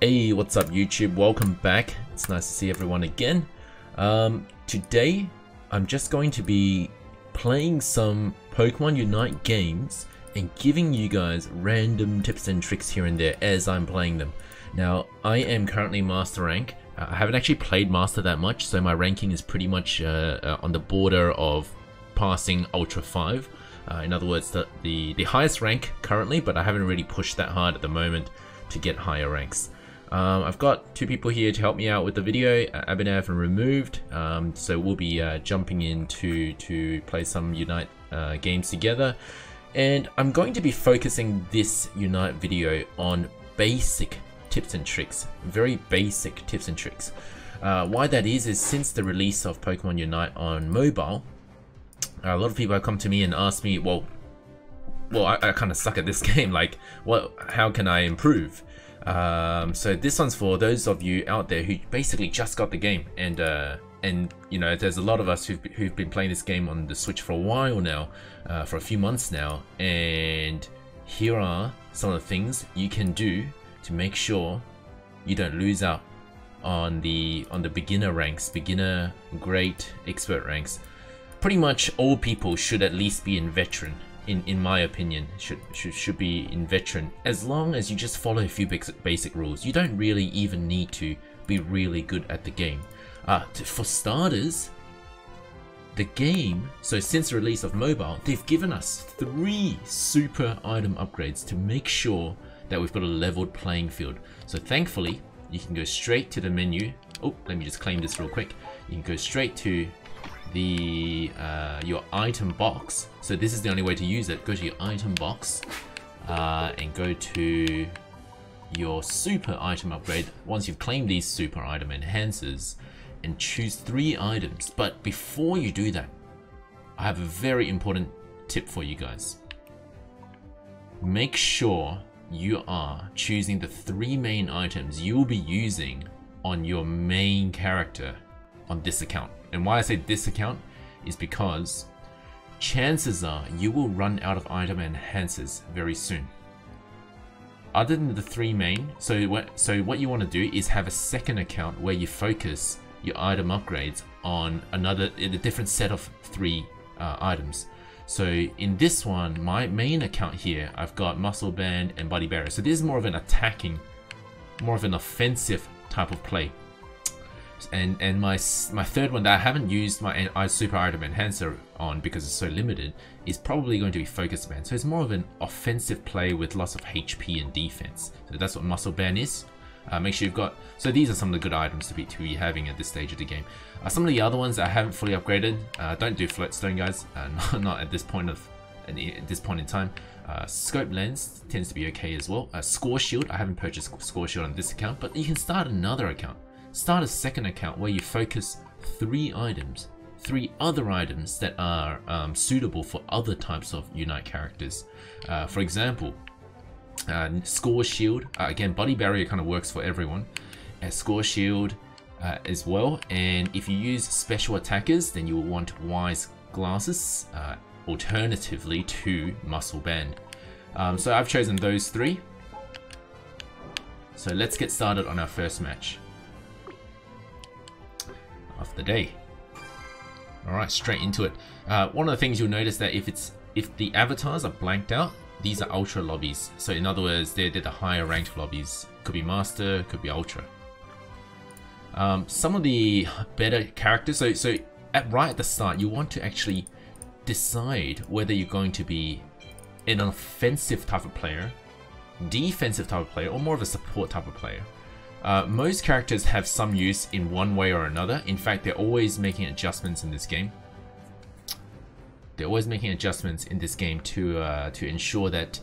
Hey, what's up YouTube? Welcome back. It's nice to see everyone again. Um, today, I'm just going to be playing some Pokemon Unite games and giving you guys random tips and tricks here and there as I'm playing them. Now, I am currently Master Rank. Uh, I haven't actually played Master that much, so my ranking is pretty much uh, uh, on the border of passing Ultra 5. Uh, in other words, the, the, the highest rank currently, but I haven't really pushed that hard at the moment to get higher ranks. Um, I've got two people here to help me out with the video, uh, and Removed, um, so we'll be uh, jumping in to, to play some Unite uh, games together. And I'm going to be focusing this Unite video on basic tips and tricks, very basic tips and tricks. Uh, why that is, is since the release of Pokemon Unite on mobile, a lot of people have come to me and asked me, well, well, I, I kind of suck at this game. Like, what? How can I improve? Um, so this one's for those of you out there who basically just got the game, and uh, and you know, there's a lot of us who've, who've been playing this game on the Switch for a while now, uh, for a few months now, and here are some of the things you can do to make sure you don't lose out on the on the beginner ranks, beginner, great, expert ranks. Pretty much all people should at least be in veteran in in my opinion should should should be in veteran. As long as you just follow a few basic, basic rules you don't really even need to be really good at the game. Uh to, for starters the game so since the release of mobile they've given us three super item upgrades to make sure that we've got a leveled playing field. So thankfully you can go straight to the menu. Oh let me just claim this real quick. You can go straight to the uh, your item box. So this is the only way to use it. Go to your item box uh, and go to your super item upgrade. Once you've claimed these super item enhancers and choose three items. But before you do that, I have a very important tip for you guys. Make sure you are choosing the three main items you'll be using on your main character on this account. And why I say this account is because chances are you will run out of item enhancers very soon. Other than the three main, so what, so what you want to do is have a second account where you focus your item upgrades on another, a different set of three uh, items. So in this one, my main account here, I've got Muscle Band and Body Barrier. So this is more of an attacking, more of an offensive type of play and and my my third one that I haven't used my I super item enhancer on because it's so limited is probably going to be focus band. So it's more of an offensive play with lots of HP and defense. So that's what muscle band is. Uh, make sure you've got. So these are some of the good items to be to be having at this stage of the game. Uh, some of the other ones I haven't fully upgraded. Uh, don't do floatstone, guys. Uh, not, not at this point of at this point in time. Uh, scope lens tends to be okay as well. Uh, score shield, I haven't purchased score shield on this account, but you can start another account. Start a second account where you focus three items, three other items that are um, suitable for other types of Unite characters. Uh, for example, uh, Score Shield, uh, again, Body Barrier kind of works for everyone. Uh, score Shield uh, as well, and if you use special attackers, then you will want Wise Glasses, uh, alternatively to Muscle Band. Um, so I've chosen those three. So let's get started on our first match the day. Alright, straight into it. Uh, one of the things you'll notice that if it's if the avatars are blanked out, these are ultra lobbies. So in other words, they're, they're the higher ranked lobbies. Could be master, could be ultra. Um, some of the better characters, so so at right at the start, you want to actually decide whether you're going to be an offensive type of player, defensive type of player, or more of a support type of player. Uh, most characters have some use in one way or another. In fact, they're always making adjustments in this game. They're always making adjustments in this game to uh, to ensure that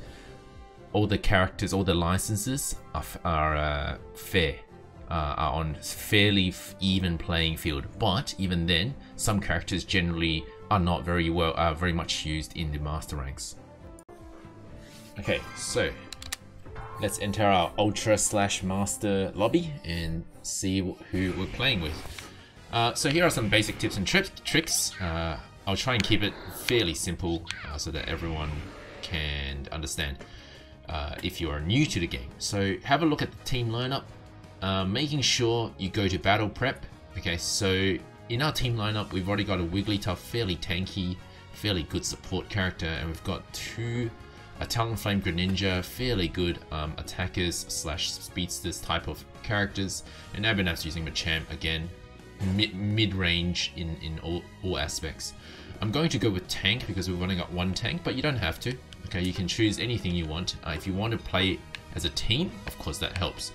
all the characters, all the licenses are, are uh, fair, uh, are on fairly even playing field. But even then, some characters generally are not very well, uh, very much used in the master ranks. Okay, so let's enter our Ultra slash Master lobby and see who we're playing with. Uh, so here are some basic tips and tri tricks. Uh, I'll try and keep it fairly simple uh, so that everyone can understand uh, if you are new to the game. So have a look at the team lineup. uh, making sure you go to battle prep. Okay, so in our team lineup, we've already got a Wigglytuff, fairly tanky, fairly good support character, and we've got two a Talonflame Greninja, fairly good um, attackers slash speedsters type of characters, and Abinav's using Machamp again, mid mid range in in all, all aspects. I'm going to go with tank because we've only got one tank, but you don't have to. Okay, you can choose anything you want. Uh, if you want to play as a team, of course that helps.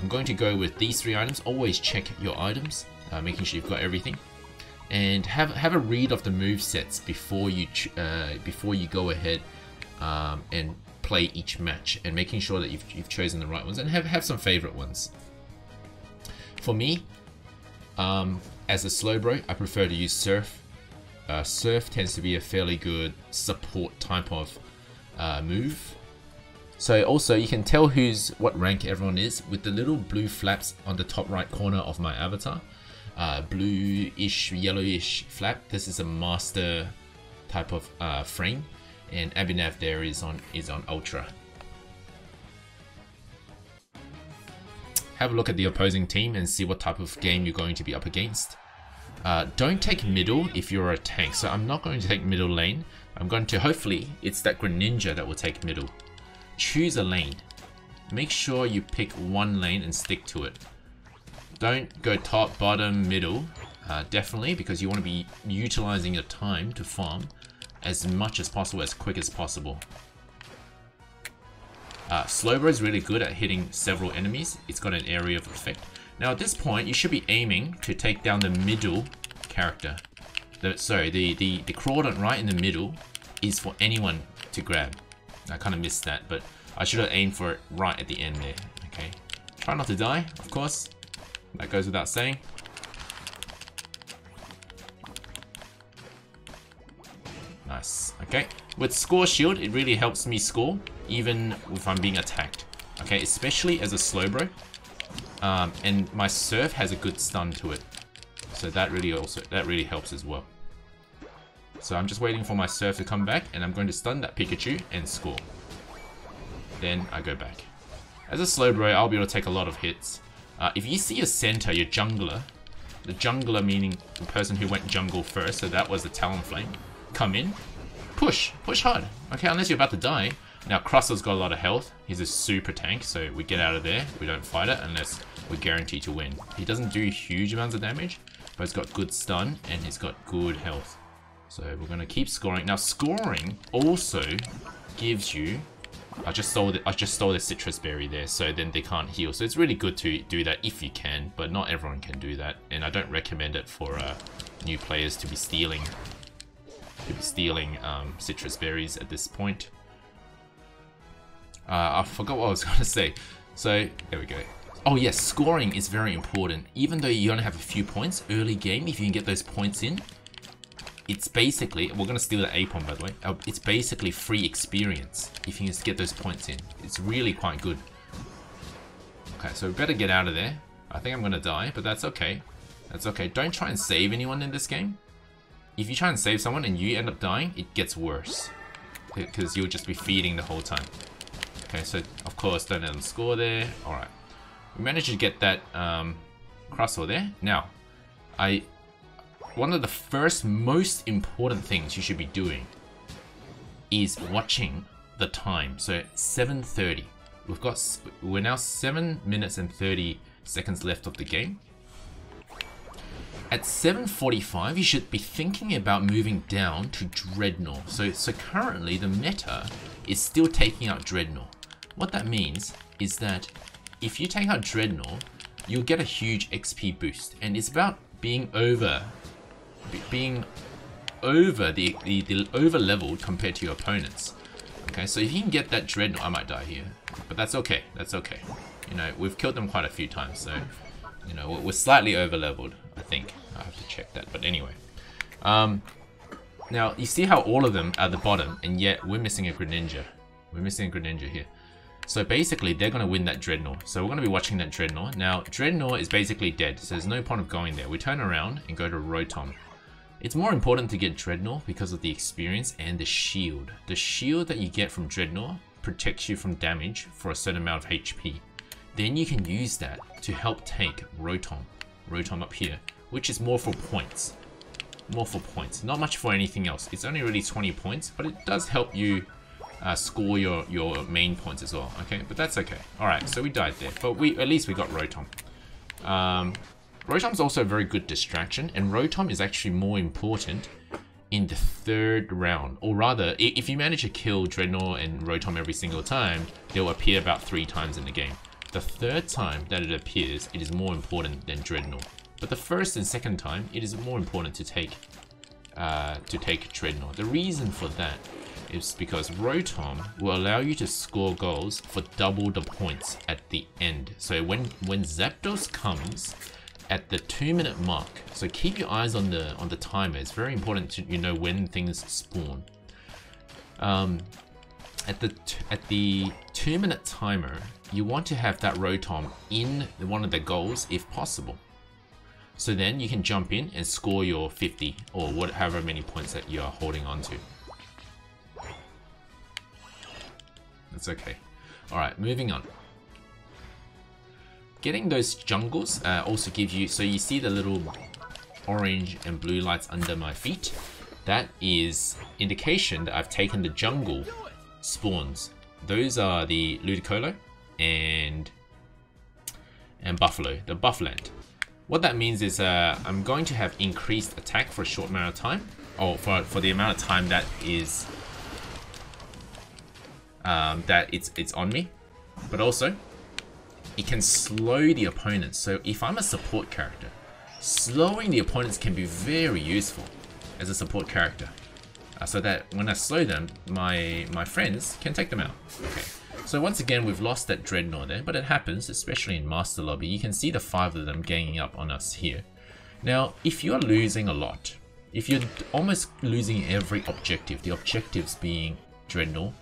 I'm going to go with these three items. Always check your items, uh, making sure you've got everything, and have have a read of the move sets before you uh, before you go ahead um, and play each match, and making sure that you've you've chosen the right ones, and have have some favorite ones. For me, um, as a Slowbro, I prefer to use Surf. Uh, Surf tends to be a fairly good support type of uh, move. So also you can tell who's what rank everyone is with the little blue flaps on the top right corner of my avatar. Uh, blue-ish, yellowish flap. This is a master type of uh, frame, and Abinav there is on is on ultra. Have a look at the opposing team and see what type of game you're going to be up against. Uh, don't take middle if you're a tank. So I'm not going to take middle lane. I'm going to, hopefully, it's that Greninja that will take middle. Choose a lane. Make sure you pick one lane and stick to it. Don't go top, bottom, middle. Uh, definitely, because you want to be utilizing your time to farm as much as possible, as quick as possible. Uh, Slowbro is really good at hitting several enemies. It's got an area of effect. Now at this point, you should be aiming to take down the middle character. The, sorry, the, the, the Crawdaunt right in the middle is for anyone to grab. I kind of missed that, but I should have aimed for it right at the end there. Okay. Try not to die, of course. That goes without saying. Okay. With Score Shield, it really helps me score, even if I'm being attacked. Okay, especially as a Slowbro. Um, and my Surf has a good stun to it. So that really also, that really helps as well. So I'm just waiting for my Surf to come back, and I'm going to stun that Pikachu and score. Then I go back. As a Slowbro, I'll be able to take a lot of hits. Uh, if you see a center, your jungler, the jungler meaning the person who went jungle first, so that was the Talonflame, come in, push, push hard. Okay, unless you're about to die. Now, Crustle's got a lot of health. He's a super tank, so we get out of there. We don't fight it unless we're guaranteed to win. He doesn't do huge amounts of damage, but he's got good stun and he's got good health. So we're going to keep scoring. Now, scoring also gives you... I just stole the, I just stole the Sitrus berry there, so then they can't heal. So it's really good to do that if you can, but not everyone can do that. And I don't recommend it for uh, new players to be stealing stealing um, Sitrus berries at this point. Uh, I forgot what I was going to say. So, there we go. Oh yes, scoring is very important. Even though you only have a few points early game, if you can get those points in, it's basically, we're going to steal the Aipom by the way, uh, it's basically free experience if you can get those points in. It's really quite good. Okay, so we better get out of there. I think I'm going to die, but that's okay. That's okay. Don't try and save anyone in this game. If you try and save someone and you end up dying, it gets worse. Because you'll just be feeding the whole time. Okay, so of course don't let them score there. Alright. We managed to get that um, Crustle there. Now, I one of the first most important things you should be doing is watching the time. So 7.30. We've got, we're now 7 minutes and 30 seconds left of the game. At 7.45, you should be thinking about moving down to Drednaw. So, so currently, the meta is still taking out Drednaw. What that means is that if you take out Drednaw, you'll get a huge XP boost. And it's about being over, being over the, the, the over leveled compared to your opponents. Okay, so if you can get that Drednaw, I might die here. But that's okay, that's okay. You know, we've killed them quite a few times, so, you know, we're slightly over leveled, I think. I have to check that, but anyway. Um, now, you see how all of them are at the bottom, and yet we're missing a Greninja. We're missing a Greninja here. So basically, they're going to win that Drednaw. So we're going to be watching that Drednaw. Now, Drednaw is basically dead, so there's no point of going there. We turn around and go to Rotom. It's more important to get Drednaw because of the experience and the shield. The shield that you get from Drednaw protects you from damage for a certain amount of HP. Then you can use that to help take Rotom, Rotom up here, which is more for points. More for points, not much for anything else. It's only really 20 points, but it does help you uh, score your, your main points as well, okay? But that's okay. Alright, so we died there, but we at least we got Rotom. Um, Rotom's also a very good distraction, and Rotom is actually more important in the third round. Or rather, if you manage to kill Drednaw and Rotom every single time, they'll appear about three times in the game. The third time that it appears, it is more important than Drednaw. But the first and second time, it is more important to take uh, to take Drednaw. The reason for that is because Rotom will allow you to score goals for double the points at the end. So when, when Zapdos comes at the two minute mark, so keep your eyes on the on the timer. It's very important to you know when things spawn. Um, at the at the two minute timer, you want to have that Rotom in one of the goals if possible. So then you can jump in and score your 50 or whatever many points that you are holding on to. That's okay. Alright, moving on. Getting those jungles uh, also give you, so you see the little orange and blue lights under my feet? That is indication that I've taken the jungle spawns. Those are the Ludicolo and and Buffalo, the Bouffalant. What that means is uh, I'm going to have increased attack for a short amount of time, or for, for the amount of time that is um, that it's, it's on me. But also, it can slow the opponents. So if I'm a support character, slowing the opponents can be very useful as a support character. Uh, so that when I slow them, my, my friends can take them out. Okay. So once again, we've lost that Drednaw there, but it happens, especially in Master Lobby. You can see the five of them ganging up on us here. Now, if you're losing a lot, if you're almost losing every objective, the objectives being Drednaw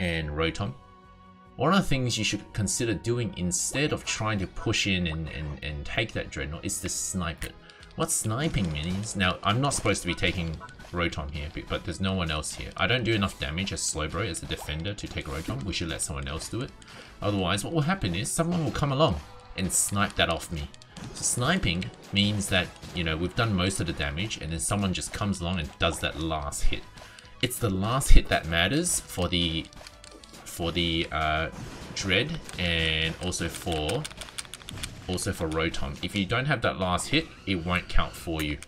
and Rotom. One of the things you should consider doing instead of trying to push in and, and, and take that Drednaw is to snipe it. What sniping means, now I'm not supposed to be taking Rotom here, but there's no one else here. I don't do enough damage as Slowbro, as a defender, to take Rotom. We should let someone else do it. Otherwise, what will happen is someone will come along and snipe that off me. So sniping means that, you know, we've done most of the damage and then someone just comes along and does that last hit. It's the last hit that matters for the for the uh, Dread and also for also for Rotom. If you don't have that last hit, it won't count for you.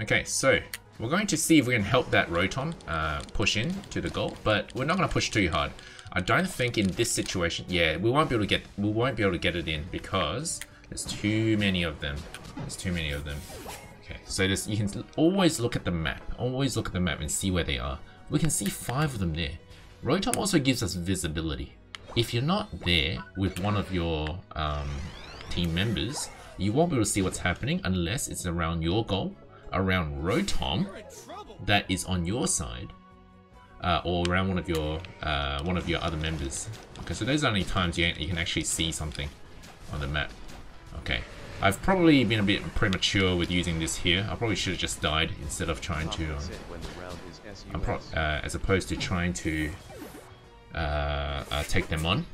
Okay, so we're going to see if we can help that Rotom uh, push in to the goal, but we're not going to push too hard. I don't think in this situation, yeah, we won't be able to get we won't be able to get it in because there's too many of them. There's too many of them. Okay, so this, you can always look at the map. Always look at the map and see where they are. We can see five of them there. Rotom also gives us visibility. If you're not there with one of your um, team members, you won't be able to see what's happening unless it's around your goal, around Rotom, that is on your side, uh, or around one of your uh, one of your other members. Okay, so those are the only times you, you can actually see something on the map. Okay, I've probably been a bit premature with using this here. I probably should have just died instead of trying to, um, uh, as opposed to trying to uh, uh, take them on.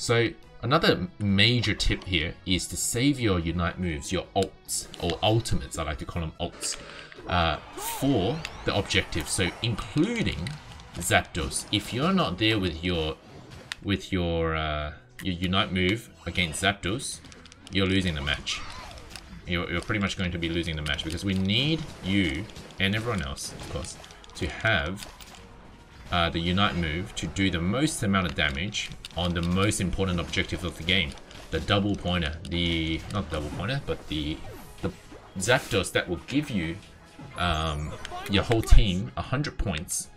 So another major tip here is to save your Unite moves, your ults, or ultimates, I like to call them ults, uh, for the objective. So including Zapdos. If you're not there with your with your uh, your Unite move against Zapdos, you're losing the match. You're, you're pretty much going to be losing the match because we need you and everyone else, of course, to have uh, the Unite move to do the most amount of damage on the most important objective of the game. The double pointer, the, not double pointer, but the, the Zapdos that will give you um, your whole team 100 points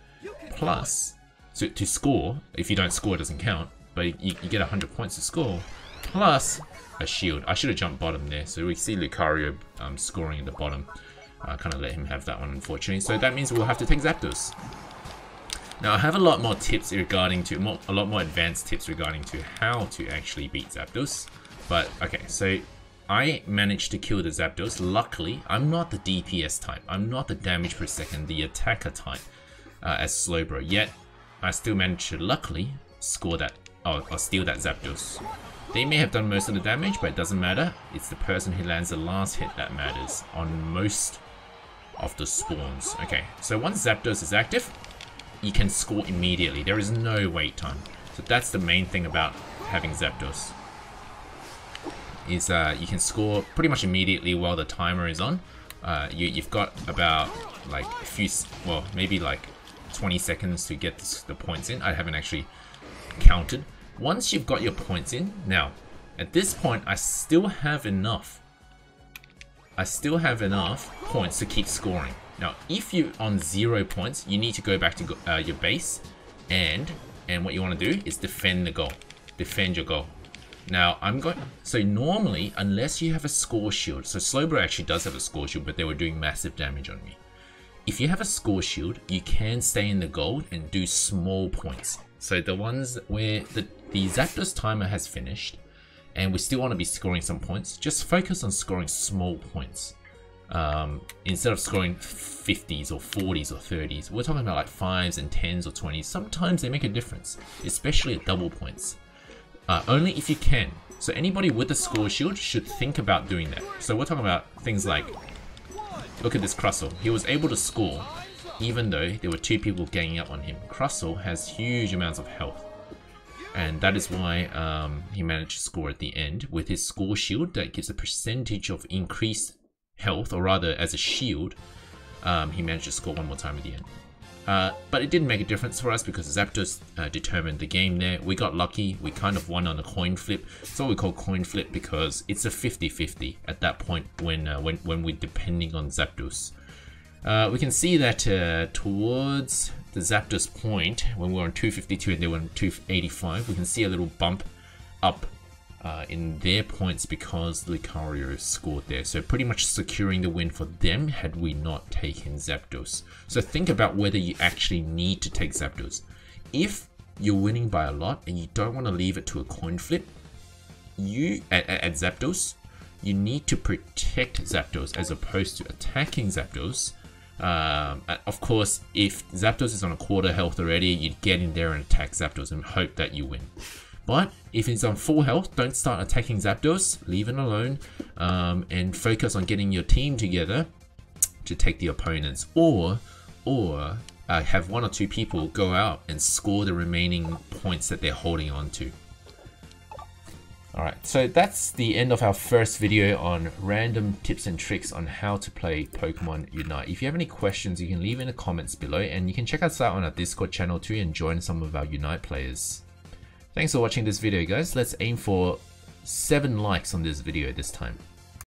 plus to, to score. If you don't score, it doesn't count, but you, you get 100 points to score plus a shield. I should have jumped bottom there. So we see Lucario um, scoring at the bottom. I kind of let him have that one, unfortunately. So that means we'll have to take Zapdos. Now, I have a lot more tips regarding to, more, a lot more advanced tips regarding to how to actually beat Zapdos. But, okay, so I managed to kill the Zapdos. Luckily, I'm not the DPS type. I'm not the damage per second, the attacker type uh, as Slowbro. Yet, I still managed to luckily score that, or, or steal that Zapdos. They may have done most of the damage, but it doesn't matter. It's the person who lands the last hit that matters on most of the spawns. Okay, so once Zapdos is active, you can score immediately. There is no wait time. So that's the main thing about having Zapdos. Is uh, you can score pretty much immediately while the timer is on. Uh, you, you've got about like a few, well, maybe like 20 seconds to get this, the points in. I haven't actually counted. Once you've got your points in, now, at this point, I still have enough. I still have enough points to keep scoring. Now, if you're on zero points, you need to go back to uh, your base, and and what you want to do is defend the goal. Defend your goal. Now, I'm going... So normally, unless you have a score shield... So Slowbro actually does have a score shield, but they were doing massive damage on me. If you have a score shield, you can stay in the gold and do small points. So the ones where the, the Zapdos timer has finished, and we still want to be scoring some points, just focus on scoring small points. Um, instead of scoring 50s or 40s or 30s, we're talking about like 5s and 10s or 20s. Sometimes they make a difference, especially at double points. Uh, only if you can. So anybody with a score shield should think about doing that. So we're talking about things like, look at this Crustle. He was able to score even though there were two people ganging up on him. Crustle has huge amounts of health. And that is why um, he managed to score at the end with his score shield that gives a percentage of increased health, or rather as a shield, um, he managed to score one more time at the end. Uh, but it didn't make a difference for us because Zapdos uh, determined the game there. We got lucky. We kind of won on a coin flip. It's what we call coin flip because it's a 50-50 at that point when, uh, when, when we're depending on Zapdos. Uh, we can see that uh, towards the Zapdos point, when we were on 252 and they were on 285, we can see a little bump up uh, in their points because Lucario scored there. So pretty much securing the win for them had we not taken Zapdos. So think about whether you actually need to take Zapdos. If you're winning by a lot and you don't want to leave it to a coin flip, you at, at Zapdos, you need to protect Zapdos as opposed to attacking Zapdos um, of course, if Zapdos is on a quarter health already, you'd get in there and attack Zapdos and hope that you win. But if it's on full health, don't start attacking Zapdos, leave it alone, um, and focus on getting your team together to take the opponents. Or, or uh, have one or two people go out and score the remaining points that they're holding on to. Alright, so that's the end of our first video on random tips and tricks on how to play Pokemon Unite. If you have any questions, you can leave in the comments below and you can check us out on our Discord channel too and join some of our Unite players. Thanks for watching this video guys, let's aim for 7 likes on this video this time.